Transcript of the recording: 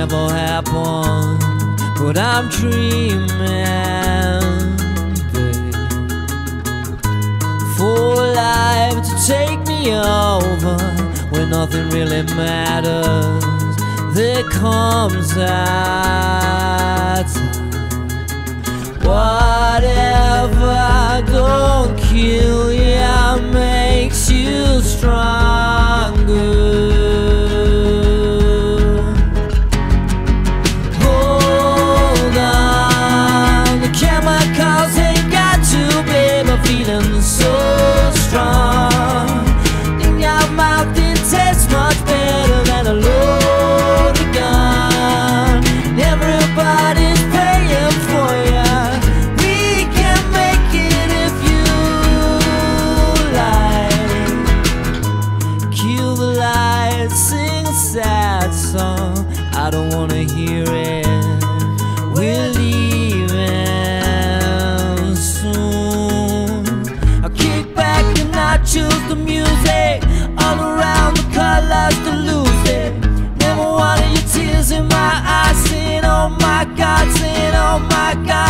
never happen. But I'm dreaming. For life to take me over when nothing really matters. There comes time. Whatever wanna hear it. We're leaving soon. I kick back and I choose the music. All around the colors to lose it. Never wanted your tears in my eyes. Saying, oh my God, saying, oh my God.